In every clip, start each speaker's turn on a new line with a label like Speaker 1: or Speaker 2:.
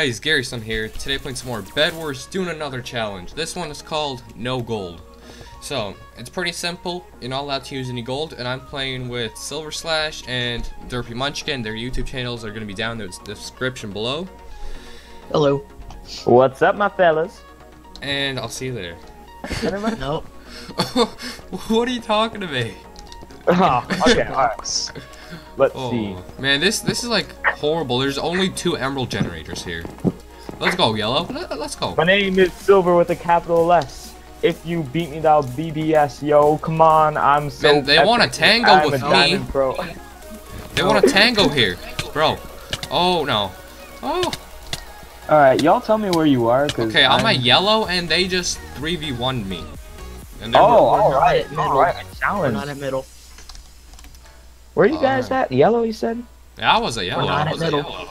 Speaker 1: guys, GarriSun here. Today playing some more Bed Wars, doing another challenge. This one is called No Gold. So, it's pretty simple. You're not allowed to use any gold, and I'm playing with Silver Slash and Derpy Munchkin. Their YouTube channels are going to be down in the description below.
Speaker 2: Hello.
Speaker 3: What's up, my fellas?
Speaker 1: And I'll see you there.
Speaker 2: No.
Speaker 1: what are you talking to me?
Speaker 3: oh, okay, alright. Let's oh, see.
Speaker 1: Oh, man, this this is like horrible. There's only two emerald generators here. Let's go, Yellow. Let- Let's go.
Speaker 3: My name is Silver with a capital S. If you beat me, that'll BBS, yo. Come on, I'm so.
Speaker 1: Man, they want
Speaker 3: epic.
Speaker 1: tango
Speaker 3: I'm
Speaker 1: with me.
Speaker 3: Bro.
Speaker 1: They want a tango here, bro. Oh no. Oh.
Speaker 3: Alright, y'all tell me where you are.
Speaker 1: Okay, I'm a yellow, and they just 3v1'd me. And
Speaker 3: Oh,
Speaker 2: We're
Speaker 3: alright,
Speaker 2: at middle. We're
Speaker 3: Challenge.
Speaker 2: not at middle.
Speaker 3: Where are you guys at? Yellow, you said?
Speaker 1: Yeah, I was a yellow.
Speaker 2: We're not
Speaker 1: I
Speaker 2: at
Speaker 1: was a
Speaker 2: middle.
Speaker 1: yellow.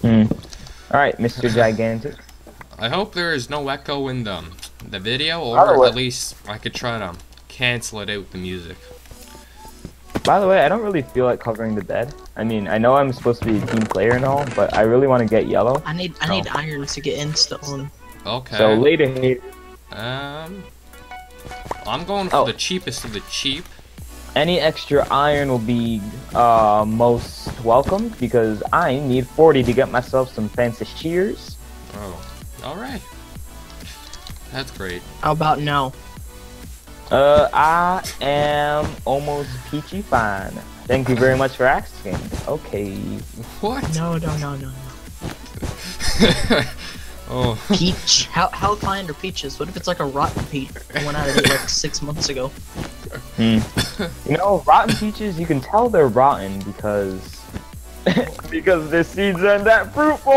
Speaker 3: Hmm. Alright, Mr. Gigantic.
Speaker 1: I hope there is no echo in the the video, or at least I could try to cancel it out with the music.
Speaker 3: By the way, I don't really feel like covering the bed. I mean, I know I'm supposed to be a team player and all, but I really want to get yellow.
Speaker 2: I need I need iron to get in stone.
Speaker 1: Okay.
Speaker 3: So later,
Speaker 1: um, I'm going for
Speaker 3: Oh.
Speaker 1: the cheapest of the cheap.
Speaker 3: any extra iron will be uh, most welcome because I need 40 to get myself some fancy shears.
Speaker 1: Oh, all right. That's great.
Speaker 2: How about no?
Speaker 3: Uh, I am almost peachy fine. Thank you very much for asking. Okay.
Speaker 1: What?
Speaker 2: No, no, no, no, no.
Speaker 1: oh,
Speaker 2: Peach. how how kind are peaches? What if it's like a rotten peach? I went out of it like six months ago.
Speaker 3: Hmm. You know, rotten peaches, you can tell they're rotten because. because the seeds aren't that fruitful.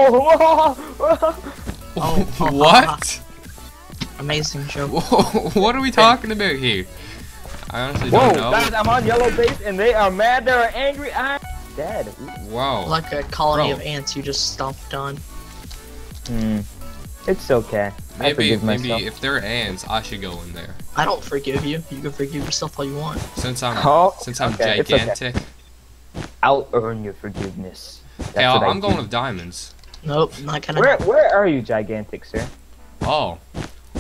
Speaker 2: Oh,
Speaker 1: what?
Speaker 2: Amazing joke.
Speaker 1: what are we talking about here? I honestly
Speaker 3: Whoa,
Speaker 1: don't know.
Speaker 3: guys, I'm on yellow base and they are mad. They're angry. I'm dead.
Speaker 1: Wow.
Speaker 2: Like a colony
Speaker 1: Bro.
Speaker 2: of ants you just stomped on.
Speaker 3: Hmm. It's okay. I
Speaker 1: Maybe,
Speaker 3: forgive
Speaker 1: maybe
Speaker 3: myself.
Speaker 1: if they're ants, I should go in there.
Speaker 2: I don't forgive you. You can forgive yourself all you want.
Speaker 1: Since I'm
Speaker 3: Oh,
Speaker 1: since I'm
Speaker 3: okay, it's okay.
Speaker 1: gigantic.
Speaker 3: I'll earn your forgiveness. That's
Speaker 1: Hey,
Speaker 3: what I
Speaker 1: I'm going
Speaker 3: do.
Speaker 1: with diamonds.
Speaker 2: Nope, not gonna.
Speaker 3: Where where are you, gigantic sir?
Speaker 1: Oh,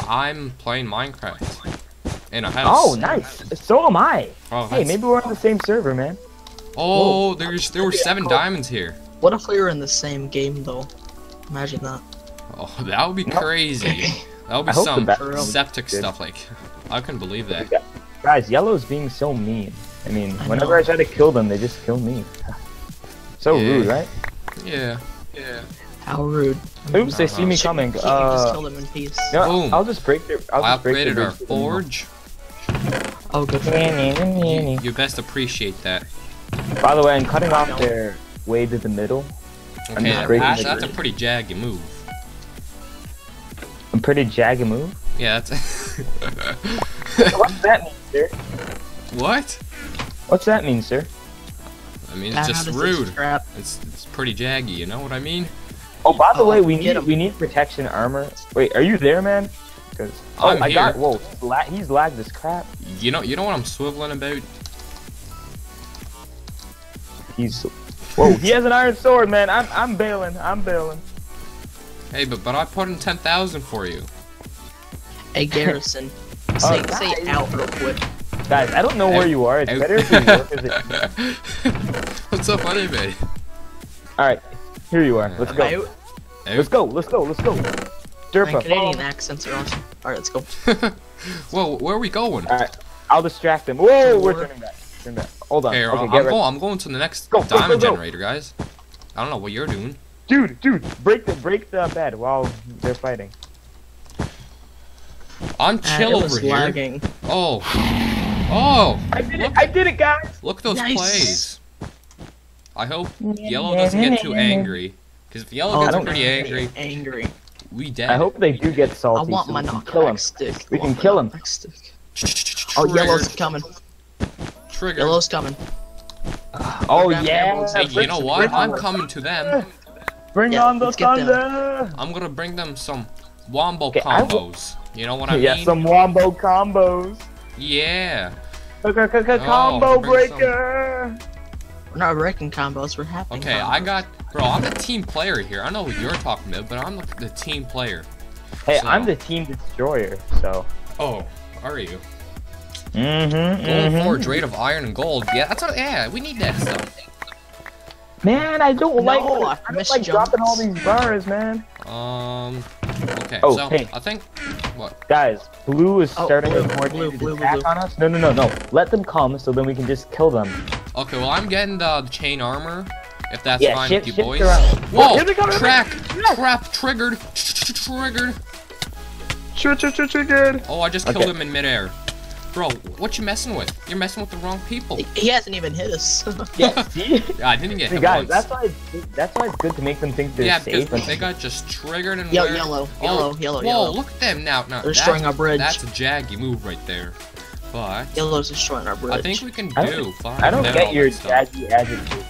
Speaker 1: I'm playing Minecraft in a house.
Speaker 3: Oh, nice. So am I.
Speaker 1: Oh,
Speaker 3: Hey,
Speaker 1: that's-
Speaker 3: maybe we're on the same server, man.
Speaker 1: Oh, there's there were seven diamonds here.
Speaker 2: What if we were in the same game though? Imagine that.
Speaker 1: Oh, that would be
Speaker 3: No.
Speaker 1: crazy. That would be
Speaker 3: I hope the
Speaker 1: some septic
Speaker 3: good.
Speaker 1: stuff. Like, I couldn't believe that.
Speaker 3: Guys, yellow's being so mean. I mean,
Speaker 2: I
Speaker 3: whenever
Speaker 2: know.
Speaker 3: I try to kill them, they just kill me. So
Speaker 1: Yeah.
Speaker 3: rude, right?
Speaker 1: Yeah. Yeah.
Speaker 2: How rude.
Speaker 3: Oops, they see me
Speaker 2: Shouldn't-
Speaker 3: coming.
Speaker 2: can't you just
Speaker 3: Uh,
Speaker 2: kill them in peace?
Speaker 3: you know,
Speaker 1: Boom.
Speaker 3: I'll just break their. I'll
Speaker 1: I
Speaker 3: just break
Speaker 1: upgraded
Speaker 3: their
Speaker 1: our forge.
Speaker 2: Oh, good for you.
Speaker 1: You, you best appreciate that.
Speaker 3: By the way, I'm cutting off their way to the middle. I'm
Speaker 1: Okay,
Speaker 3: just breaking
Speaker 1: that's,
Speaker 3: the
Speaker 1: that's a pretty jaggy move.
Speaker 3: I'm pretty jagged move.
Speaker 1: Yeah, that's.
Speaker 3: What's that mean, sir?
Speaker 1: what?
Speaker 3: What's that mean, sir?
Speaker 1: I mean, it's just rude. It's it's pretty jaggy. You know what I mean?
Speaker 3: Oh, by the
Speaker 2: Oh,
Speaker 3: way, we need
Speaker 2: him.
Speaker 3: we need protection armor. Wait, are you there, man? Because oh,
Speaker 1: I'm
Speaker 3: I got whoa, he's, la- he's lagged this crap.
Speaker 1: You know you know what I'm swiveling about?
Speaker 3: He's whoa, he has an iron sword, man. I'm I'm bailing. I'm bailing.
Speaker 1: Hey, but but I put in ten thousand for you.
Speaker 2: Hey, GarriSun. say,
Speaker 3: Oh,
Speaker 2: say
Speaker 3: guys.
Speaker 2: out real quick.
Speaker 3: Guys, I don't know where you are. It's
Speaker 1: Out.
Speaker 3: better if we work as a
Speaker 1: What's so funny about it?
Speaker 3: All right, here you are. Let's go.
Speaker 2: Out.
Speaker 3: Let's go. Let's go. Let's go.
Speaker 2: My
Speaker 3: Derpa.
Speaker 2: Canadian accents are awesome. Alright, let's go.
Speaker 1: Whoa, where are we going?
Speaker 3: All right, I'll distract them. Whoa, we're turning back. Turn back. Hold on.
Speaker 1: Okay,
Speaker 3: Okay,
Speaker 1: I'm,
Speaker 3: get ready.
Speaker 1: going. I'm going to the next
Speaker 3: Go, go, go,
Speaker 1: diamond
Speaker 3: go.
Speaker 1: generator, guys. I don't know what you're doing.
Speaker 3: Dude, dude, break the break the bed while they're fighting.
Speaker 1: I'm
Speaker 2: Uh,
Speaker 1: chill
Speaker 2: it was
Speaker 1: over here.
Speaker 2: lagging.
Speaker 1: Oh, oh!
Speaker 3: I did it. I did it, guys.
Speaker 1: Look at those
Speaker 2: Nice.
Speaker 1: plays. I hope yellow doesn't get too angry. Because if yellow
Speaker 2: Oh,
Speaker 1: gets
Speaker 3: don't-
Speaker 1: pretty angry,
Speaker 2: Angry.
Speaker 1: we dead.
Speaker 3: I hope they do get salty.
Speaker 2: I want
Speaker 3: so
Speaker 2: my
Speaker 3: we can kill him.
Speaker 2: knockback stick.
Speaker 3: We can kill him.
Speaker 2: knockback Stick. Oh,
Speaker 1: Triggered.
Speaker 2: yellow's coming.
Speaker 1: Trigger.
Speaker 2: Yellow's coming.
Speaker 3: Oh
Speaker 2: Grab
Speaker 3: yeah.
Speaker 1: Hey, you know what? I'm coming to them.
Speaker 3: Bring
Speaker 2: Yeah,
Speaker 3: on the
Speaker 2: let's them.
Speaker 3: thunder.
Speaker 1: I'm gonna bring them some wombo
Speaker 3: Okay, I will-
Speaker 1: combos. You know what I
Speaker 3: yeah,
Speaker 1: mean?
Speaker 3: some wombo combos.
Speaker 1: Yeah.
Speaker 3: Combo
Speaker 1: bring some.
Speaker 3: breaker.
Speaker 2: We're not breaking combos. We're having.
Speaker 1: Okay,
Speaker 2: combos.
Speaker 1: I got, bro. I'm the team player here. I know what you're talking about, but I'm the, the team player.
Speaker 3: Hey,
Speaker 1: So-
Speaker 3: I'm the team destroyer, so.
Speaker 1: Oh, are you?
Speaker 3: Mm-hmm.
Speaker 1: Gold forge rate of iron and gold. Yeah, that's what. Yeah, we need that stuff.
Speaker 3: Man, I don't
Speaker 2: No,
Speaker 3: like.
Speaker 2: I
Speaker 3: I don't
Speaker 2: missed
Speaker 3: like dropping all these bars, man.
Speaker 1: Um. Okay.
Speaker 3: Oh,
Speaker 1: so
Speaker 3: hey.
Speaker 1: I think what?
Speaker 3: Guys, blue is
Speaker 2: Oh,
Speaker 3: starting
Speaker 2: blue,
Speaker 3: a coordinated
Speaker 2: blue, blue,
Speaker 3: attack
Speaker 2: blue.
Speaker 3: on us. No, no, no, no. Let them come so then we can just kill them.
Speaker 1: Okay, well I'm getting the, the chain armor. If that's
Speaker 3: Yeah,
Speaker 1: fine
Speaker 3: shift-
Speaker 1: with you boys.
Speaker 3: around.
Speaker 1: Whoa!
Speaker 3: Here they come, here they
Speaker 1: Track!
Speaker 3: come.
Speaker 1: Trap triggered! Triggered!
Speaker 3: Triggered.
Speaker 1: Oh, I just
Speaker 3: Okay.
Speaker 1: killed him in midair. Bro, what you messing with? You're messing with the wrong people.
Speaker 2: He- He hasn't even hit us.
Speaker 3: Yeah, see?
Speaker 1: Yeah, I didn't get
Speaker 3: See,
Speaker 1: him
Speaker 3: guys,
Speaker 1: once.
Speaker 3: that's why it's, that's why it's good to make them think they're
Speaker 1: yeah,
Speaker 3: safe.
Speaker 1: because they got just triggered and
Speaker 2: Yo,
Speaker 1: where-
Speaker 2: yellow,
Speaker 1: Oh,
Speaker 2: yellow, yellow,
Speaker 1: Whoa,
Speaker 2: yellow.
Speaker 1: look at them now. now
Speaker 2: They're
Speaker 1: that's,
Speaker 2: destroying our bridge.
Speaker 1: That's a jaggy move right there. But
Speaker 2: Yellow's destroying our bridge.
Speaker 1: I think we can
Speaker 3: I
Speaker 1: do
Speaker 3: don't-
Speaker 1: fine.
Speaker 3: I don't get your jaggy attitude.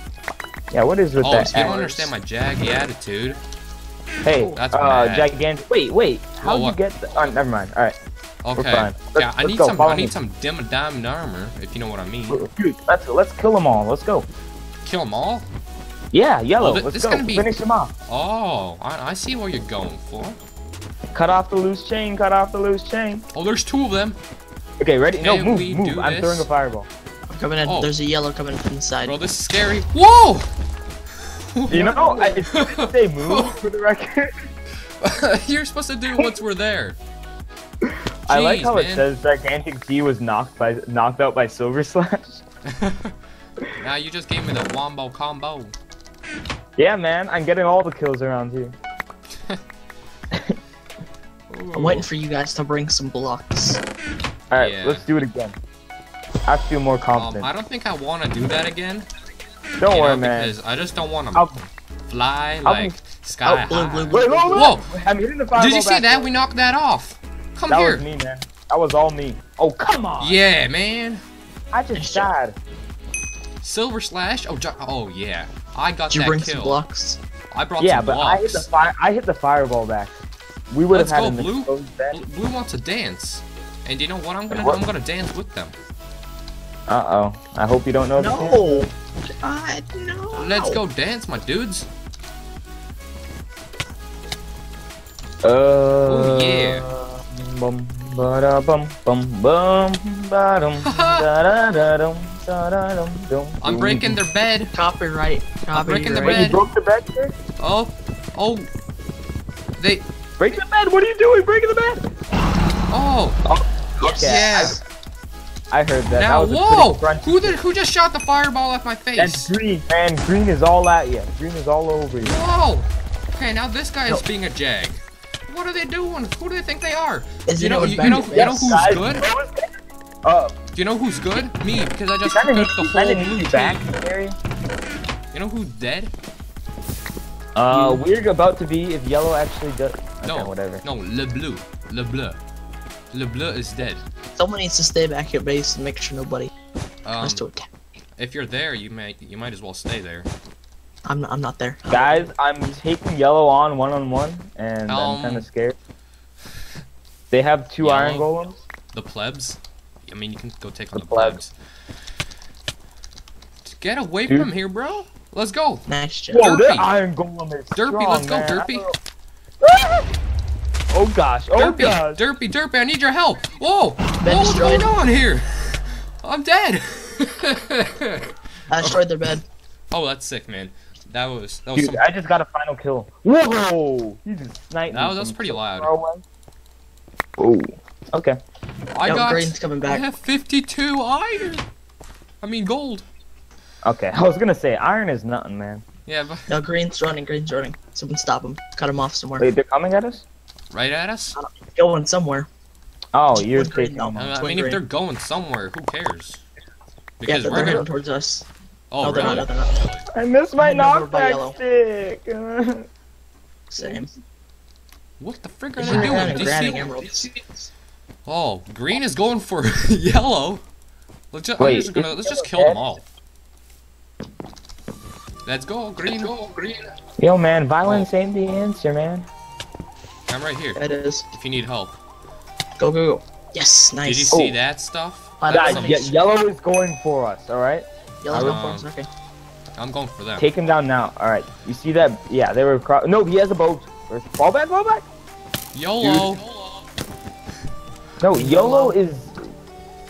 Speaker 3: Yeah, what is with
Speaker 1: Oh,
Speaker 3: that?
Speaker 1: so you don't understand my jaggy attitude.
Speaker 3: Hey,
Speaker 1: That's
Speaker 3: uh, gigantic. Wait, wait. How
Speaker 1: Well,
Speaker 3: you get? The, oh, never mind. All right,
Speaker 1: Okay.
Speaker 3: fine.
Speaker 1: yeah,
Speaker 3: Let's-
Speaker 1: I need
Speaker 3: go,
Speaker 1: some.
Speaker 3: follow
Speaker 1: I need
Speaker 3: me.
Speaker 1: some dim diamond armor, if you know what I mean.
Speaker 3: dude. Let's let's kill them all. Let's go.
Speaker 1: Kill them all.
Speaker 3: Yeah, yellow.
Speaker 1: Oh, thi-
Speaker 3: let's
Speaker 1: this
Speaker 3: go.
Speaker 1: gonna be-
Speaker 3: Finish them off.
Speaker 1: Oh, I, I see what you're going for.
Speaker 3: Cut off the loose chain. Cut off the loose chain.
Speaker 1: Oh, there's two of them.
Speaker 3: Okay, ready? No, move, move. I'm
Speaker 1: this?
Speaker 3: throwing a fireball.
Speaker 2: I'm coming in.
Speaker 1: Oh.
Speaker 2: There's a yellow coming from the side.
Speaker 1: Bro, this is scary. Whoa!
Speaker 3: You know, I- it's good move for the record.
Speaker 1: You're supposed to do it once we're there.
Speaker 3: I like
Speaker 1: Jeez,
Speaker 3: how it
Speaker 1: man.
Speaker 3: says gigantic G was knocked by knocked out by Silver Slash.
Speaker 1: now you just gave me the wombo combo.
Speaker 3: Yeah, man, I'm getting all the kills around here.
Speaker 2: I'm waiting for you guys to bring some blocks.
Speaker 3: All right,
Speaker 1: Yeah.
Speaker 3: let's do it again. I feel more
Speaker 1: Um,
Speaker 3: confident.
Speaker 1: I don't think I want to do that again.
Speaker 3: don't
Speaker 1: you
Speaker 3: worry,
Speaker 1: know,
Speaker 3: man.
Speaker 1: Because I just don't want to
Speaker 3: I'll-
Speaker 1: fly
Speaker 3: I'll
Speaker 1: like
Speaker 3: be-
Speaker 1: sky
Speaker 2: blue,
Speaker 1: high.
Speaker 2: blue, blue.
Speaker 3: Wait, whoa,
Speaker 1: Whoa!
Speaker 3: whoa! I'm hitting the fireball
Speaker 1: Did you see that?
Speaker 3: there.
Speaker 1: We knocked that off. Come
Speaker 3: That
Speaker 1: here.
Speaker 3: was me, man. That was all me. Oh, come on!
Speaker 1: Yeah, man.
Speaker 3: I just died.
Speaker 1: Silver slash. Oh, oh yeah. I got
Speaker 2: Did you
Speaker 1: that
Speaker 2: bring
Speaker 1: kill.
Speaker 2: some blocks?
Speaker 1: I brought
Speaker 3: Yeah,
Speaker 1: some
Speaker 3: but I hit the fire. I hit the fireball back. We would have
Speaker 1: Let's
Speaker 3: had
Speaker 1: go,
Speaker 3: an
Speaker 1: Blue.
Speaker 3: bed.
Speaker 1: Blue Blue wants to dance, and you know what I'm gonna
Speaker 3: What?
Speaker 1: do? I'm gonna dance with them.
Speaker 3: Uh oh. I hope you don't know. the.
Speaker 2: No. God, no.
Speaker 1: Let's go dance, my dudes.
Speaker 3: Uh,
Speaker 1: Oh, yeah.
Speaker 3: Bum, ba-da, bum, bum, bum, ba-dum, da-da-da-dum, da-da-dum, dum,
Speaker 1: I'm breaking their bed.
Speaker 2: Copyright. Copyright.
Speaker 1: I'm breaking the
Speaker 3: Wait, you
Speaker 1: bed.
Speaker 3: broke the bed, sir?
Speaker 1: Oh, oh. They.
Speaker 3: Break the bed. What are you doing? Breaking the bed.
Speaker 1: Oh,
Speaker 2: Yes.
Speaker 1: yeah.
Speaker 3: I heard that.
Speaker 1: Now,
Speaker 3: that was
Speaker 1: whoa! Who
Speaker 3: kick.
Speaker 1: did? Who just shot the fireball at my
Speaker 3: That's
Speaker 1: face?
Speaker 3: green, man. Green is all at you. Green is all over you.
Speaker 1: Whoa! Okay, now this guy is being a jag. What are they doing? Who do they think they are?
Speaker 2: Is
Speaker 1: You
Speaker 2: it
Speaker 1: know, you, you know,
Speaker 2: to
Speaker 1: you know who's
Speaker 3: Guys,
Speaker 1: good?
Speaker 3: Uh,
Speaker 1: Do you know who's good? Me, because I just
Speaker 3: kinda
Speaker 1: took
Speaker 3: need,
Speaker 1: the
Speaker 3: you
Speaker 1: whole blue
Speaker 3: you back. Gary.
Speaker 1: You know who's dead?
Speaker 3: Uh, we're about to be if yellow actually does. Okay,
Speaker 1: No,
Speaker 3: whatever.
Speaker 1: no, Le Bleu, Le Bleu, Le Bleu is dead.
Speaker 2: Someone needs to stay back at base and make sure nobody
Speaker 1: Um,
Speaker 2: tries to attack.
Speaker 1: if you're there, you may, you might as well stay there.
Speaker 2: I'm not, I'm not there.
Speaker 3: Guys, I'm taking yellow on one on one, and
Speaker 1: Um,
Speaker 3: I'm kind of scared. They have two
Speaker 1: Yellow?
Speaker 3: iron golems.
Speaker 1: The plebs. I mean, you can go take on
Speaker 3: The
Speaker 1: the plebs. Get away
Speaker 3: Dude.
Speaker 1: from here, bro. Let's go.
Speaker 2: Nice job.
Speaker 3: Whoa,
Speaker 1: Derpy.
Speaker 3: that iron golem is
Speaker 1: Derpy,
Speaker 3: strong,
Speaker 1: let's go,
Speaker 3: man.
Speaker 1: Derpy.
Speaker 3: Oh gosh, oh
Speaker 1: Derpy,
Speaker 3: gosh.
Speaker 1: Derpy, Derpy, I need your help. Whoa,
Speaker 2: Been
Speaker 1: Whoa, what's going on here? I'm dead.
Speaker 2: I destroyed their bed.
Speaker 1: oh, that's sick, man. That was that was
Speaker 3: Dude,
Speaker 1: some,
Speaker 3: I just got a final kill. Whoa! He just sniped
Speaker 1: That was- that's
Speaker 3: from
Speaker 1: pretty loud.
Speaker 3: Oh. Okay.
Speaker 1: I
Speaker 2: Yo,
Speaker 1: got
Speaker 2: green's coming back.
Speaker 1: I have 52 iron. I mean gold.
Speaker 3: Okay. I was gonna say iron is nothing, man.
Speaker 1: Yeah, but
Speaker 2: No, green's running. Green's running. Someone stop him. Cut him off somewhere.
Speaker 3: Wait, they're coming at us?
Speaker 1: Right at us.
Speaker 2: Uh, going somewhere.
Speaker 3: Oh, you're
Speaker 2: One green,
Speaker 3: taking
Speaker 2: no.
Speaker 1: I,
Speaker 3: on.
Speaker 1: I mean, if they're going somewhere, who cares?
Speaker 2: Yeah,
Speaker 1: Because
Speaker 2: but
Speaker 1: we're
Speaker 2: they're
Speaker 1: gonna.
Speaker 2: towards us.
Speaker 1: Oh,
Speaker 2: no, they're not. They're not.
Speaker 3: I missed my
Speaker 2: I'm over by yellow.
Speaker 3: knockback stick.
Speaker 2: Same.
Speaker 1: What the frick are
Speaker 2: They're
Speaker 1: they doing?
Speaker 2: grinding,
Speaker 1: Do you
Speaker 2: grinding
Speaker 1: see-
Speaker 2: emeralds.
Speaker 1: Oh, green is going for yellow. Let's just, I'm
Speaker 3: Wait,
Speaker 1: just gonna let's just kill them all. Let's go, green. Go, green.
Speaker 3: Yo, man, violence ain't the answer, man.
Speaker 1: All I'm right here.
Speaker 2: It is.
Speaker 1: If you need help.
Speaker 2: Go, go, go. Yes, nice.
Speaker 1: Did you see
Speaker 3: Oh.
Speaker 1: that stuff? That's
Speaker 2: that-
Speaker 1: some-
Speaker 3: Guys, yellow is going for us. All right.
Speaker 2: Yellow's
Speaker 1: Um,
Speaker 2: going for us, okay.
Speaker 1: I'm going for them.
Speaker 3: Take him down now. All right. You see that? Yeah, they were. Cro- no, he has a boat. Where's- Fall back, fall back.
Speaker 1: YOLO!
Speaker 3: No, YOLO is.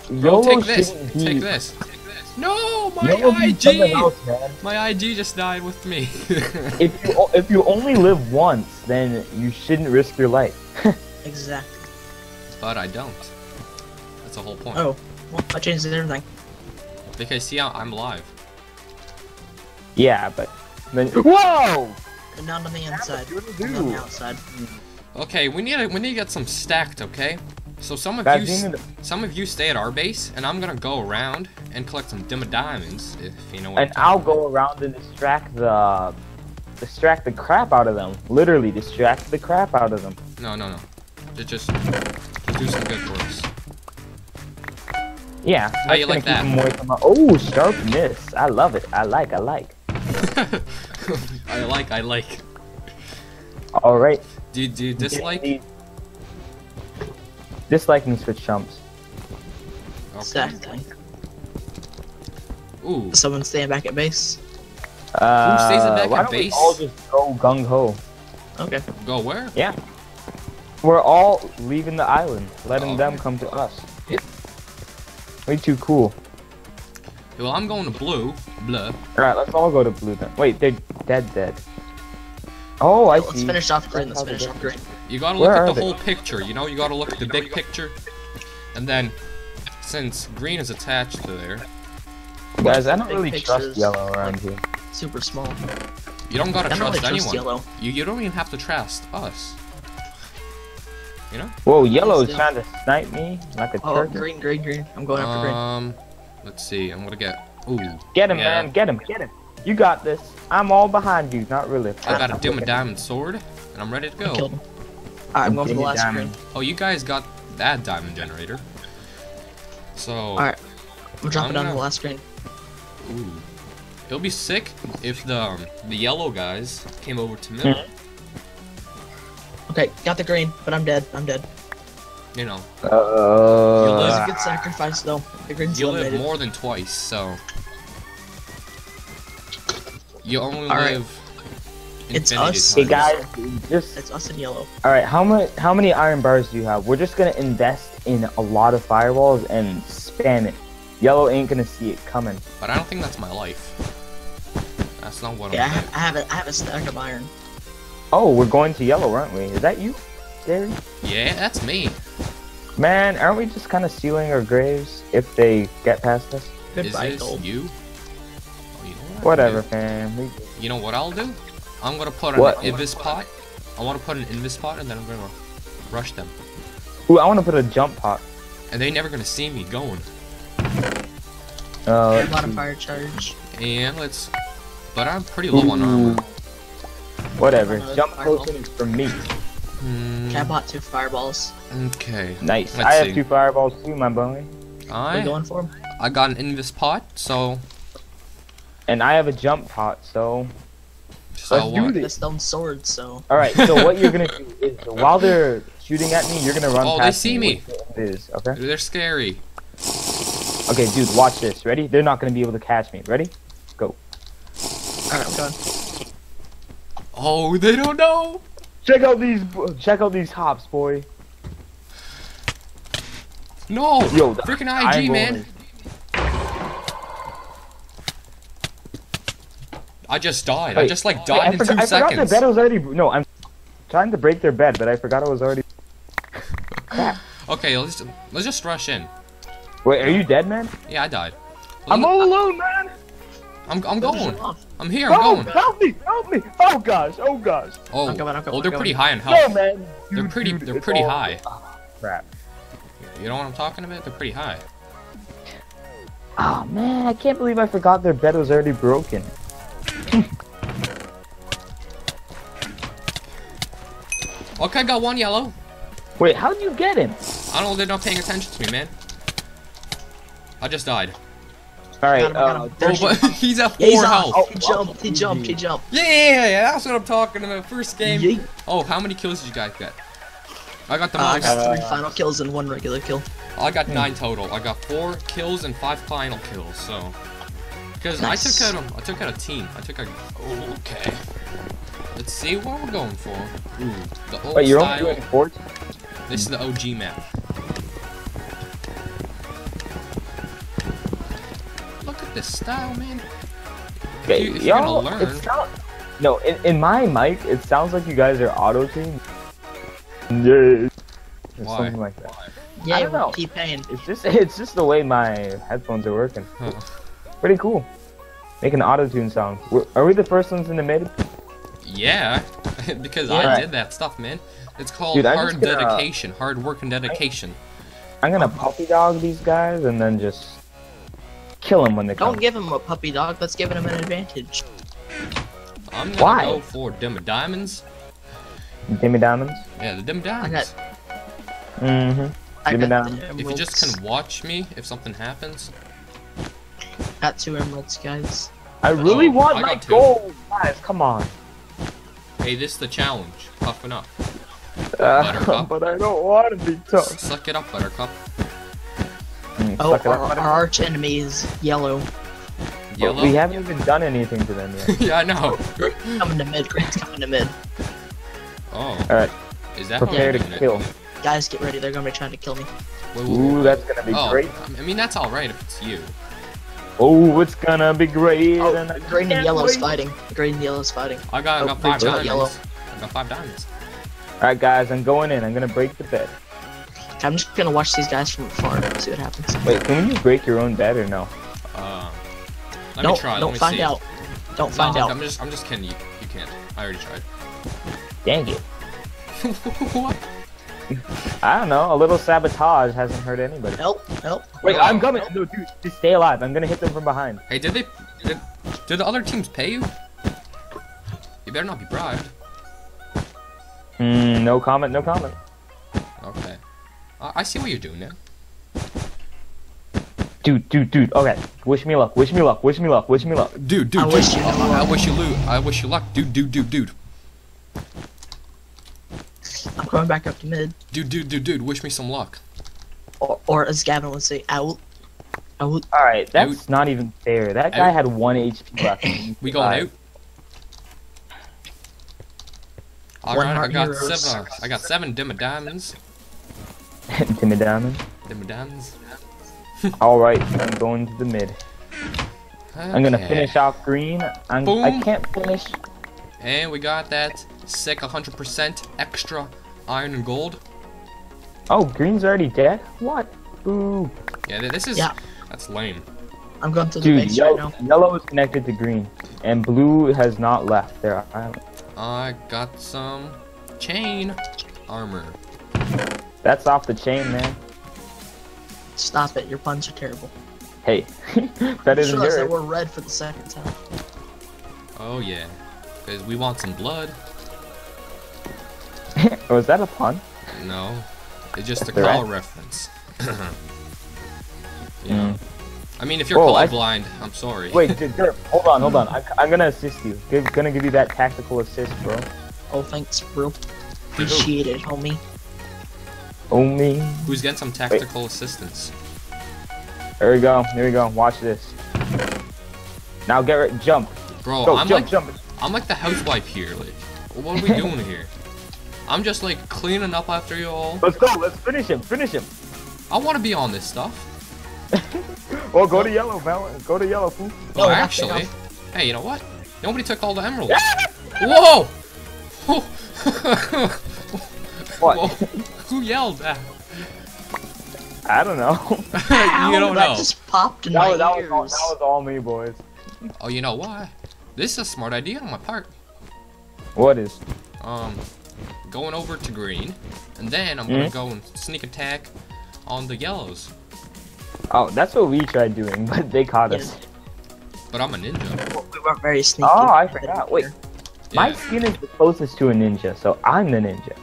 Speaker 1: Bro,
Speaker 3: YOLO
Speaker 1: take this.
Speaker 3: be-
Speaker 1: Take this. No, my
Speaker 3: YOLO be something
Speaker 1: IG!
Speaker 3: else.
Speaker 1: My IG just died with me.
Speaker 3: If you if you only live once, then you shouldn't risk your life.
Speaker 2: Exactly.
Speaker 1: but I don't. That's the whole point.
Speaker 2: Oh, well, that changes everything.
Speaker 1: Because see, I- I'm alive.
Speaker 3: Yeah, but then. Whoa!
Speaker 2: And not on the inside.
Speaker 3: what do you
Speaker 2: only on the outside.
Speaker 1: Okay, we need to we need to get some stacked. Okay, so some of you
Speaker 3: you
Speaker 1: s-
Speaker 3: need to-
Speaker 1: some of you stay at our base, and I'm gonna go around and collect some dimma diamonds, if you know what.
Speaker 3: And I'll
Speaker 1: talking
Speaker 3: go around and distract the. Distract the crap out of them. Literally, distract the crap out of them.
Speaker 1: No, no, no. Just just just do some good for us.
Speaker 3: Yeah.
Speaker 1: How you like that?
Speaker 3: them away from my- Oh, sharp miss. I love it. I like. I like.
Speaker 1: I like I like.
Speaker 3: All right.
Speaker 1: Do you, do you dislike?
Speaker 3: Dislike and switch chumps.
Speaker 1: Okay.
Speaker 2: Exactly.
Speaker 1: Ooh.
Speaker 2: Someone staying back at base.
Speaker 3: Uh,
Speaker 1: stays it back
Speaker 3: why
Speaker 1: at
Speaker 3: don't
Speaker 1: base?
Speaker 3: we all just go gung ho?
Speaker 2: Okay.
Speaker 1: Go where? Yeah.
Speaker 3: We're all leaving the island, letting
Speaker 1: Oh.
Speaker 3: them come to us. Yep. Way too cool.
Speaker 1: Well, I'm going to blue. Blah.
Speaker 3: Alright, let's all go to blue then. Wait, they're dead dead. Oh, I see.
Speaker 2: Let's finish off green. Let's finish off
Speaker 3: do
Speaker 2: green.
Speaker 1: You gotta
Speaker 3: Where
Speaker 1: look at the
Speaker 3: they?
Speaker 1: whole picture. You know, you gotta look at the big picture. And then, since green is attached to there,
Speaker 3: Guys, I don't really trust yellow around here.
Speaker 2: Super small.
Speaker 1: you don't gotta
Speaker 2: I don't
Speaker 1: trust
Speaker 2: really trust
Speaker 1: anyone.
Speaker 2: yellow.
Speaker 1: You you don't even have to trust us. You know?
Speaker 3: Whoa, yellow is trying to snipe me like a
Speaker 2: Oh,
Speaker 3: turkey.
Speaker 2: green, green, green. I'm going after green.
Speaker 1: Um, let's see. I'm gonna get. Ooh,
Speaker 3: Get him,
Speaker 1: yeah.
Speaker 3: man. Get him. Get him. You got this. I'm all behind you. Not really.
Speaker 1: I got a dim a diamond sword, and I'm ready to
Speaker 2: I
Speaker 1: go.
Speaker 2: Killed him. Alright, I'm going for the last
Speaker 3: diamond.
Speaker 2: green.
Speaker 1: Oh, you guys got that diamond generator. So,
Speaker 2: Alright. I'm dropping
Speaker 1: I'm
Speaker 2: down to
Speaker 1: gonna-
Speaker 2: the last screen.
Speaker 1: ooh, it'll be sick if the um, the yellow guys came over to middle.
Speaker 2: Okay, got the green, but I'm dead. I'm dead.
Speaker 1: You know,
Speaker 2: It was
Speaker 3: Uh,
Speaker 2: a good sacrifice, though. The green's
Speaker 1: you live
Speaker 2: eliminated.
Speaker 1: more than twice, so you only
Speaker 2: All right.
Speaker 1: Live.
Speaker 2: It's us.
Speaker 3: hey guys, just
Speaker 2: It's us in yellow.
Speaker 3: all right. How much? How many iron bars do you have? We're just gonna invest in a lot of fireballs and spam it. Yellow ain't gonna see it coming.
Speaker 1: But I don't think that's my life. That's not what
Speaker 2: Yeah, I
Speaker 1: I'm.
Speaker 2: have, I have a, I have a stack of iron.
Speaker 3: Oh, we're going to yellow, aren't we? Is that you, Gary?
Speaker 1: Yeah, that's me.
Speaker 3: Man, aren't we just kind of sealing our graves if they get past us?
Speaker 2: Goodbye,
Speaker 1: Is this
Speaker 2: gold.
Speaker 1: you? Oh, you know what
Speaker 3: Whatever,
Speaker 1: do?
Speaker 3: fam. We-
Speaker 1: You know what I'll do? I'm gonna put an
Speaker 3: What?
Speaker 1: invis pot. I want to put an invis pot, and then I'm gonna rush them,
Speaker 3: Ooh, I want to put a jump pot.
Speaker 1: and they never gonna see me going.
Speaker 3: Uh,
Speaker 2: I
Speaker 3: let's
Speaker 2: bought a fire charge.
Speaker 1: And let's. But I'm pretty low on armor.
Speaker 3: Whatever. Jump
Speaker 2: fireball.
Speaker 3: potions for me.
Speaker 2: Okay, I bought two fireballs.
Speaker 1: okay.
Speaker 3: Nice.
Speaker 1: Let's
Speaker 3: I have two fireballs too, my boy.
Speaker 2: We're
Speaker 1: I
Speaker 2: going for them.
Speaker 1: I got an invis pot, so
Speaker 3: And I have a jump pot, so.
Speaker 1: So
Speaker 3: Let's do
Speaker 1: what?
Speaker 3: this.
Speaker 2: The stone sword, so.
Speaker 3: Alright, so what you're gonna do is while they're shooting at me, you're gonna run
Speaker 1: Oh, they
Speaker 3: past
Speaker 1: see me.
Speaker 3: with the Is, okay?
Speaker 1: They're scary.
Speaker 3: Okay, dude, watch this. Ready? They're not gonna be able to catch me. Ready? Go.
Speaker 2: Alright, I'm done.
Speaker 1: Oh, they don't know.
Speaker 3: Check out these check out these hops, boy.
Speaker 1: No.
Speaker 3: Yo,
Speaker 1: freaking IG, man. I just died. I just like died
Speaker 3: I,
Speaker 1: in
Speaker 3: forgot,
Speaker 1: two
Speaker 3: I forgot the bed was already. No, I'm trying to break their bed, but I forgot it was already. Crap.
Speaker 1: Okay, let's let's just rush in.
Speaker 3: Wait, are you dead, man?
Speaker 1: Yeah, I died.
Speaker 3: I'm all alone, man.
Speaker 1: I'm, I'm going. I'm here. I'm
Speaker 3: Oh,
Speaker 1: going.
Speaker 3: help me! Help me! Oh gosh! Oh gosh!
Speaker 1: Oh,
Speaker 2: I'm coming, I'm coming,
Speaker 1: oh, they're pretty high in
Speaker 3: No,
Speaker 1: health.
Speaker 3: man.
Speaker 1: They're pretty.
Speaker 3: dude,
Speaker 1: They're pretty
Speaker 3: all-
Speaker 1: high.
Speaker 3: Crap.
Speaker 1: You know what I'm talking about? They're pretty high.
Speaker 3: Oh man, I can't believe I forgot their bed was already broken.
Speaker 1: Okay, got one yellow.
Speaker 3: Wait, how did you get him?
Speaker 1: I don't know. They're not paying attention to me, man. I just died.
Speaker 3: All right.
Speaker 2: Got him, I got
Speaker 3: uh.
Speaker 1: Oh, but he's at
Speaker 2: Yeah, he's
Speaker 1: four health.
Speaker 3: Oh,
Speaker 2: He jumped, he jumped, he jumped.
Speaker 1: Yeah, yeah, yeah, that's what I'm talking about. First game.
Speaker 2: Yeet.
Speaker 1: Oh, how many kills did you guys get? I got the
Speaker 2: Uh, I got three final kills and one regular kill.
Speaker 1: I got nine total. I got four kills and five final kills. So, because I took out a, I took out a team. I took a. Okay. Let's see what we're going for. Ooh, the old
Speaker 3: Wait, you're
Speaker 1: style.
Speaker 3: only doing four?
Speaker 1: This is the OG map. Look at this style, man.
Speaker 3: Okay,
Speaker 1: you- if you're gonna
Speaker 3: y'all,
Speaker 1: learn-
Speaker 3: it sound- no, in, in my mic, it sounds like you guys are auto tuned. Yeah. Or
Speaker 1: Why?
Speaker 3: something like that.
Speaker 2: Yeah,
Speaker 3: don't know.
Speaker 2: keep paying.
Speaker 3: It's just it's just the way my headphones are working.
Speaker 1: Huh.
Speaker 3: Pretty cool. Make an auto tune sound. We're, are we the first ones in the mid?
Speaker 1: Yeah, because
Speaker 2: Yeah.
Speaker 1: I did that stuff, man. It's called
Speaker 3: Dude,
Speaker 1: hard
Speaker 3: gonna-
Speaker 1: dedication, hard work and dedication.
Speaker 3: I'm gonna puppy dog these guys and then just kill them when they come.
Speaker 2: Don't give them a puppy dog. That's giving them an advantage.
Speaker 1: I'm gonna
Speaker 3: Why?
Speaker 1: go for dim diamonds.
Speaker 3: Give me diamonds.
Speaker 1: Yeah, the dim
Speaker 2: I
Speaker 1: diamonds.
Speaker 3: Mm-hmm.
Speaker 2: I
Speaker 3: Give me
Speaker 2: got
Speaker 3: down.
Speaker 2: the
Speaker 1: If you just can watch me if something happens.
Speaker 2: Got two emeralds, guys.
Speaker 3: I really
Speaker 1: Oh,
Speaker 3: want
Speaker 1: I
Speaker 3: my
Speaker 1: got two.
Speaker 3: gold, guys. Come on.
Speaker 1: Hey, this is the challenge. Toughen up.
Speaker 3: Uh,
Speaker 1: Buttercup.
Speaker 3: but I don't want to be tough.
Speaker 1: Suck it up, Buttercup.
Speaker 3: Mm,
Speaker 2: Oh,
Speaker 3: suck it
Speaker 2: our,
Speaker 3: up,
Speaker 2: our arch enemy is yellow.
Speaker 3: But
Speaker 1: Yellow.
Speaker 3: We haven't even done anything to them yet.
Speaker 1: yeah, I know.
Speaker 2: Coming to mid. Green's coming to mid.
Speaker 1: Oh,
Speaker 3: Alright,
Speaker 1: is that
Speaker 3: prepare to
Speaker 1: doing it?
Speaker 3: kill.
Speaker 2: Guys, get ready. They're gonna be trying to kill me.
Speaker 3: Ooh, that's gonna be
Speaker 1: oh,
Speaker 3: great.
Speaker 1: I mean, that's alright if it's you.
Speaker 3: Oh, it's gonna be great.
Speaker 2: Oh,
Speaker 3: and
Speaker 2: green and
Speaker 3: can't
Speaker 2: yellow's
Speaker 3: wait.
Speaker 2: fighting. Green and yellow's fighting.
Speaker 1: I got, I
Speaker 2: Oh,
Speaker 1: got five diamonds.
Speaker 2: yellow.
Speaker 1: I got five diamonds.
Speaker 3: Alright, guys, I'm going in. I'm gonna break the bed.
Speaker 2: I'm just gonna watch these guys from afar. See what happens.
Speaker 3: Wait, can you break your own bed or no?
Speaker 1: Uh, let
Speaker 2: don't
Speaker 1: me try.
Speaker 2: don't
Speaker 1: let me
Speaker 2: find
Speaker 1: see.
Speaker 2: out. Don't
Speaker 1: No,
Speaker 2: find out.
Speaker 1: I'm just, I'm just kidding. You, you can't. I already tried.
Speaker 3: Dang it.
Speaker 1: what?
Speaker 3: I don't know. A little sabotage hasn't hurt anybody.
Speaker 2: Help! Help!
Speaker 3: Wait,
Speaker 1: Oh.
Speaker 3: I'm coming. No, dude, just stay alive. I'm gonna hit them from behind.
Speaker 1: Hey, did they? Did, did the other teams pay you? You better not be bribed.
Speaker 3: Hmm, no comment, no comment.
Speaker 1: Okay. I, I see what you're doing now.
Speaker 3: Dude, dude, dude. Okay, wish me luck. Wish me luck. Wish me luck. Wish me luck.
Speaker 1: Dude, dude,
Speaker 2: I
Speaker 1: dude.
Speaker 2: wish you
Speaker 1: I,
Speaker 2: luck.
Speaker 1: I wish you loot. I wish you luck. Dude, dude, dude, dude.
Speaker 2: I'm coming back up to mid.
Speaker 1: Dude, dude, dude, dude. Wish me some luck.
Speaker 2: Or, or as Gavin would say, out. Out.
Speaker 3: All right, that's not even fair. That guy
Speaker 1: Out.
Speaker 3: had one HP left.
Speaker 1: We going out?
Speaker 2: One
Speaker 1: Alright, I got
Speaker 2: heroes.
Speaker 1: seven. I got seven dimma diamonds.
Speaker 3: Timid diamond.
Speaker 1: Dimma diamonds.
Speaker 3: All right, I'm going to the mid. I'm gonna finish off green. I'm, I can't finish.
Speaker 1: And we got that sick 100% extra iron and gold.
Speaker 3: Oh, green's already dead. What? Ooh.
Speaker 1: Yeah, this is
Speaker 2: Yeah.
Speaker 1: that's lame.
Speaker 2: I'm going to the
Speaker 3: Dude,
Speaker 2: base
Speaker 3: yellow,
Speaker 2: right now.
Speaker 3: yellow is connected to green, and blue has not left their island.
Speaker 1: I got some chain armor.
Speaker 3: That's off the chain, man.
Speaker 2: Stop it. Your puns are terrible.
Speaker 3: Hey, that isn't
Speaker 2: Realize that
Speaker 3: yours.
Speaker 2: we're red for the second time.
Speaker 1: Oh yeah, because we want some blood.
Speaker 3: Oh, Was that a pun?
Speaker 1: No, it's just a
Speaker 3: They're
Speaker 1: call
Speaker 3: right.
Speaker 1: reference. you know.
Speaker 3: Mm.
Speaker 1: I mean, if you're
Speaker 3: Whoa, I-
Speaker 1: colorblind, I'm sorry.
Speaker 3: Wait, dude, Derp, hold on, hold on. I, I'm gonna assist you. Give, gonna give you that tactical assist, bro.
Speaker 2: Oh, thanks, bro. Appreciate it, homie.
Speaker 3: Me.
Speaker 1: Who's getting some tactical assistance?
Speaker 3: There we go. There we go. Watch this. Now get right. Jump.
Speaker 1: Bro,
Speaker 3: Go.
Speaker 1: I'm
Speaker 3: jump.
Speaker 1: like
Speaker 3: jump.
Speaker 1: I'm like the housewife here. Like, what are we doing here? I'm just like cleaning up after you all.
Speaker 3: Let's go. Let's finish him. Finish him.
Speaker 1: I want to be on this stuff.
Speaker 3: Oh, go to yellow, Val. Go to yellow, fool.
Speaker 2: No,
Speaker 1: Oh, actually, hey, you know what? Nobody took all the emeralds. Whoa!
Speaker 3: What?
Speaker 1: Whoa. Who yelled that?
Speaker 3: I don't know.
Speaker 1: you don't
Speaker 2: that
Speaker 1: know.
Speaker 2: just popped in
Speaker 3: that,
Speaker 2: my
Speaker 3: was, that, was
Speaker 2: ears.
Speaker 3: all, that was all me, boys.
Speaker 1: Oh, you know why? This is a smart idea on my part.
Speaker 3: What is?
Speaker 1: Um, going over to green, and then I'm gonna
Speaker 3: Mhm.
Speaker 1: go and sneak attack on the yellows.
Speaker 3: Oh, that's what we tried doing, but they caught us.
Speaker 1: But I'm a ninja.
Speaker 2: We weren't very sneaky.
Speaker 3: Oh, I forgot. Wait, my
Speaker 1: Yeah,
Speaker 3: skin is the closest to a ninja, so I'm the ninja.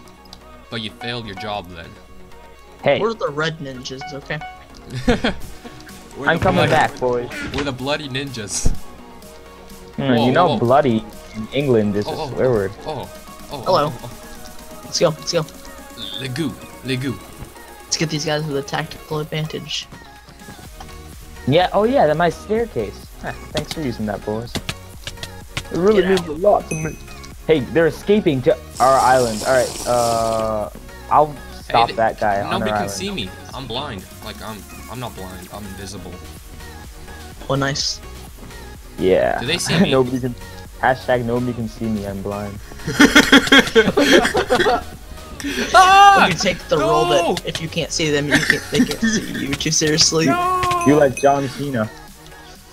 Speaker 1: but you failed your job then.
Speaker 3: Hey,
Speaker 2: We're the red ninjas, okay?
Speaker 3: I'm coming
Speaker 1: bloody-
Speaker 3: back, boys.
Speaker 1: We're the bloody ninjas.
Speaker 3: Hmm,
Speaker 1: Whoa,
Speaker 3: you know,
Speaker 1: whoa.
Speaker 3: bloody in England is
Speaker 1: Oh,
Speaker 3: a
Speaker 1: oh.
Speaker 3: swear word.
Speaker 1: Oh, oh.
Speaker 2: Hello. Let's go, let's go.
Speaker 1: Le goût. Le goût.
Speaker 2: Let's get these guys with a tactical advantage.
Speaker 3: Yeah, oh yeah, that my staircase. Huh, thanks for using that, boys. It really means a lot to me. Hey, they're escaping to our island. Alright, uh... I'll stop
Speaker 1: th-
Speaker 3: that guy on
Speaker 1: Nobody
Speaker 3: our
Speaker 1: can
Speaker 3: island.
Speaker 1: see me. I'm blind. Like I'm. I'm not blind. I'm invisible.
Speaker 2: Oh, nice.
Speaker 3: Yeah.
Speaker 1: Do they see me?
Speaker 3: nobody can... Hashtag nobody can see me, I'm blind.
Speaker 1: Ah!
Speaker 2: you take the role
Speaker 1: no!
Speaker 2: that if you can't see them, you can't, they can't see you. Too seriously.
Speaker 1: No!
Speaker 3: You like John Cena.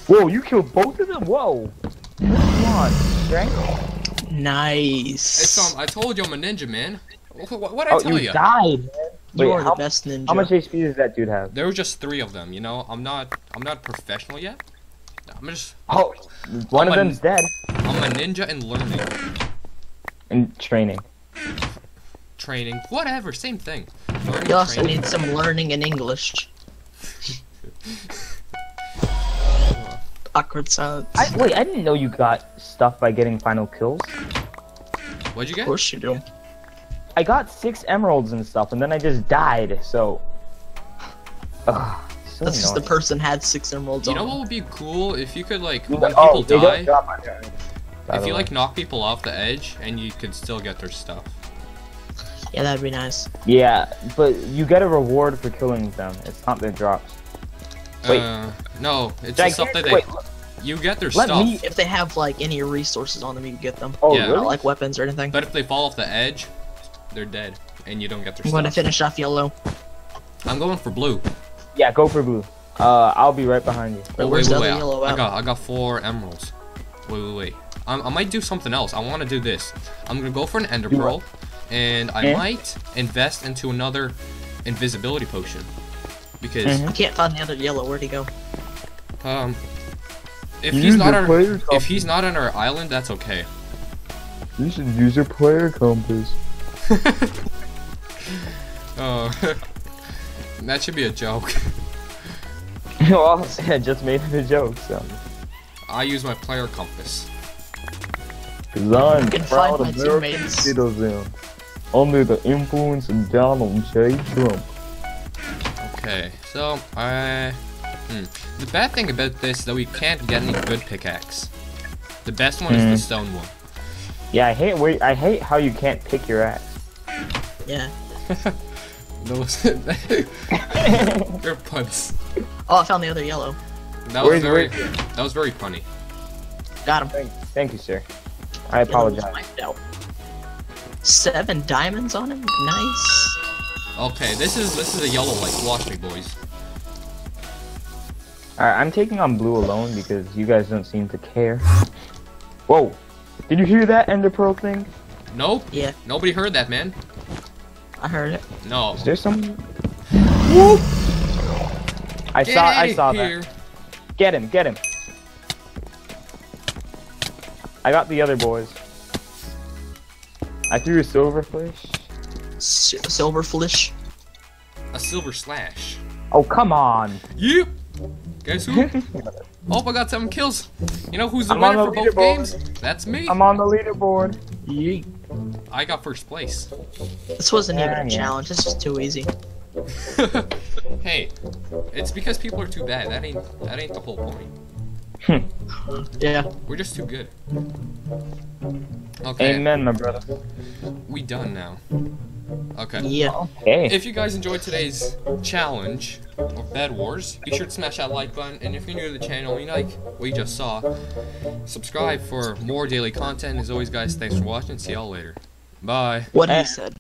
Speaker 3: Whoa, you killed both of them? Whoa. Come on, strength?
Speaker 2: Nice.
Speaker 1: It's um. I told you I'm a ninja, man. What, what, what I
Speaker 3: Oh,
Speaker 1: tell
Speaker 3: you
Speaker 1: ya?
Speaker 3: died, man.
Speaker 2: you
Speaker 3: Wait,
Speaker 2: are
Speaker 3: how,
Speaker 2: the best ninja.
Speaker 3: how much HP does that dude have?
Speaker 1: There were just three of them. You know, I'm not. I'm not professional yet. I'm just.
Speaker 3: Oh, one
Speaker 1: I'm
Speaker 3: of
Speaker 1: a-
Speaker 3: them's dead.
Speaker 1: I'm a ninja in learning,
Speaker 3: In training.
Speaker 1: training, whatever. Same thing. Learning,
Speaker 2: You also
Speaker 1: training.
Speaker 2: need some learning in English. Awkward silence.
Speaker 3: I, wait, I didn't know you got stuff by getting final kills.
Speaker 1: What'd you get?
Speaker 2: of
Speaker 1: get?
Speaker 2: course you do.
Speaker 3: I got six emeralds and stuff, and then I just died, so... Ugh, so
Speaker 2: That's just the person had six emeralds
Speaker 1: You know what would be cool if you could like
Speaker 3: Oh,
Speaker 1: when people
Speaker 3: they don't
Speaker 1: die, if
Speaker 3: the
Speaker 1: you
Speaker 3: way.
Speaker 1: like knock people off the edge and you could still get their stuff.
Speaker 2: Yeah, that'd be nice.
Speaker 3: Yeah, but you get a reward for killing them. It's not their drops. Wait.
Speaker 1: Uh, no, it's the
Speaker 3: Gigantic-
Speaker 1: stuff that they.
Speaker 3: wait,
Speaker 1: You get their
Speaker 3: Let
Speaker 1: stuff,
Speaker 3: me-
Speaker 2: If they have like any resources on them, you can get them.
Speaker 3: oh,
Speaker 1: Yeah.
Speaker 2: Not
Speaker 3: really?
Speaker 2: like weapons or anything.
Speaker 1: but if they fall off the edge, they're dead, and you don't get their
Speaker 2: I'm going to
Speaker 1: stuff.
Speaker 2: finish off yellow.
Speaker 1: I'm going for blue.
Speaker 3: Yeah, go for blue. Uh, I'll be right behind you.
Speaker 2: Where's
Speaker 1: wait, wait, wait.
Speaker 2: yellow
Speaker 1: I got, I got four emeralds. Wait, wait, wait. I, I might do something else. I want to do this. I'm gonna go for an ender pearl, and I
Speaker 3: Eh?
Speaker 1: might invest into another invisibility potion because
Speaker 3: Mhm.
Speaker 2: I can't find the other yellow. Where'd he go?
Speaker 1: um, if
Speaker 3: Use
Speaker 1: he's not on,
Speaker 3: player
Speaker 1: if he's not on our island, that's okay.
Speaker 3: You should use your player compass.
Speaker 1: Oh, that should be a joke.
Speaker 3: well, I just made it a joke, so.
Speaker 1: I use my player compass.
Speaker 3: Cause I'm
Speaker 2: can
Speaker 3: proud
Speaker 2: find my
Speaker 3: American
Speaker 2: teammates.
Speaker 3: citizen. Under the influence of Donald J. Trump.
Speaker 1: Okay, so I. Hmm. The bad thing about this is that we can't get any good pickaxe. The best one is
Speaker 3: Hmm.
Speaker 1: the stone one.
Speaker 3: Yeah, I hate wait. I hate how you can't pick your axe.
Speaker 2: Yeah.
Speaker 1: Those. They're puns.
Speaker 2: Oh, I found the other yellow.
Speaker 1: That was very.
Speaker 3: where's-
Speaker 1: That was very funny.
Speaker 2: Got him.
Speaker 3: Thank, thank you, sir. I apologize.
Speaker 2: wiped out. Seven diamonds on him. Nice.
Speaker 1: Okay, this is this is a yellow light. Watch me, boys.
Speaker 3: Alright, I'm taking on blue alone because you guys don't seem to care. Whoa! Did you hear that Ender Pearl thing?
Speaker 1: Nope.
Speaker 2: Yeah,
Speaker 1: Nobody heard that, man.
Speaker 2: I heard it.
Speaker 1: No.
Speaker 3: Is there some? Whoop! I
Speaker 1: Get
Speaker 3: saw. I saw
Speaker 1: here.
Speaker 3: that. Get him! Get him! I got the other boys. I threw a silver fish.
Speaker 2: S- silver flish.
Speaker 1: A silver slash.
Speaker 3: Oh come on!
Speaker 1: Yep. Guess who? oh, I got seven kills. You know who's the
Speaker 3: I'm
Speaker 1: winner
Speaker 3: the
Speaker 1: for both games? That's me.
Speaker 3: I'm on the leaderboard.
Speaker 2: Yeet.
Speaker 1: I got first place.
Speaker 2: This wasn't even a challenge. This is too easy.
Speaker 1: hey, it's because people are too bad. That ain't that ain't the whole point. Hmm.
Speaker 2: Yeah.
Speaker 1: We're just too good. Okay,
Speaker 3: Amen, my brother.
Speaker 1: we done now. Okay.
Speaker 2: Yeah.
Speaker 3: Hey.
Speaker 1: If you guys enjoyed today's challenge of Bed Wars, be sure to smash that like button. And if you're new to the channel and you like what you just saw, subscribe for more daily content. As always, guys, thanks for watching. See y'all later. Bye.
Speaker 2: What he said.